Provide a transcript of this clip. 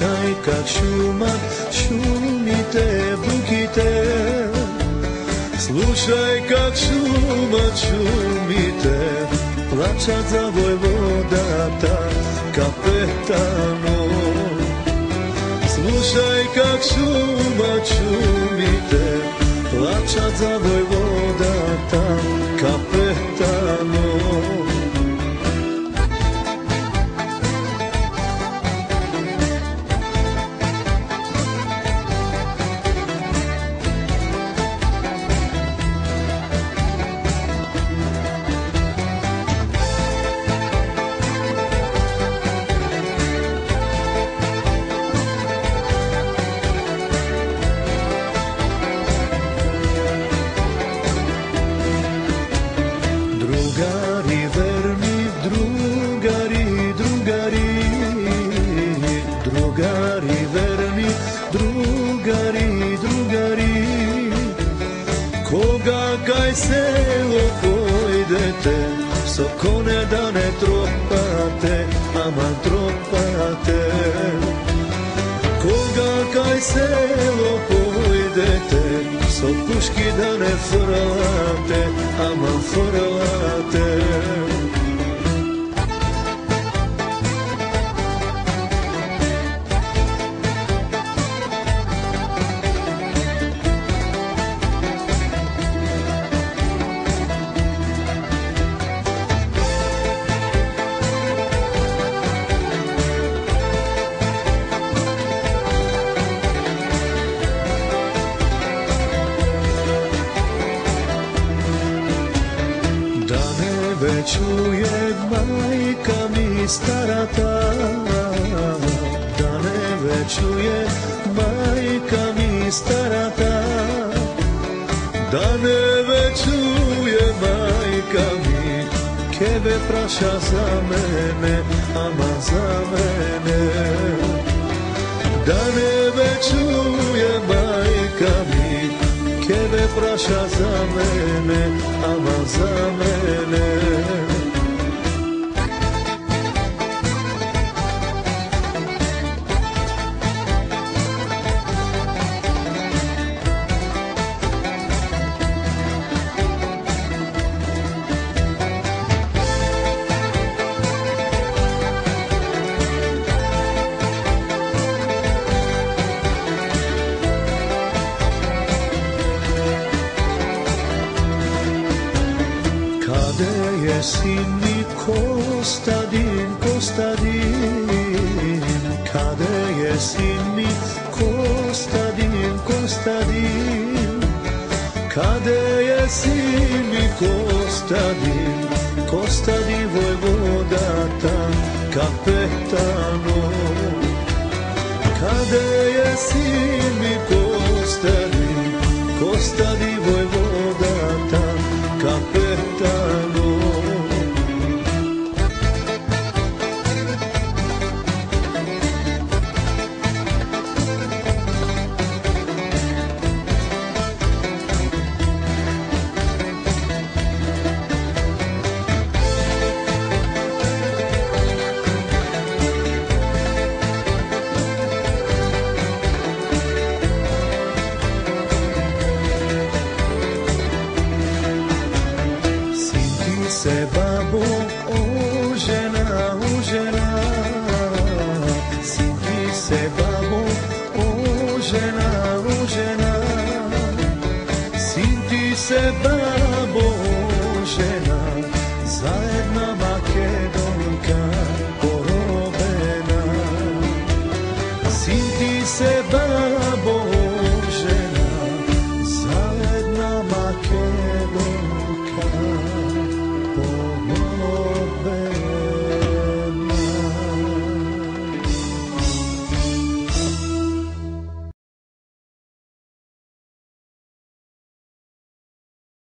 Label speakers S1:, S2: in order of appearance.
S1: чай, как шума, шумите, буките. Слушай, как шума, шумите, плачет за воеводата, капетану. Слушай, как шума, шумите, тропате, со коне да не тропате, ама тропате. Кога кај село појдете, со пушки да не фрлате, ама фрлате. Čuje majka mi starata Da nebe čuje majka mi starata Da nebe čuje majka mi Kebe praša za mene, ama za mene. Da majka mi proszę za mene, a. Mi Kostadin, Kostadin sin mi Kostadin, Kostadin sin mi Kostadin Kostadin vojvodata kapetano sin mi Kostadin Kostadin vojvodata kapetano Se o žena Sinti se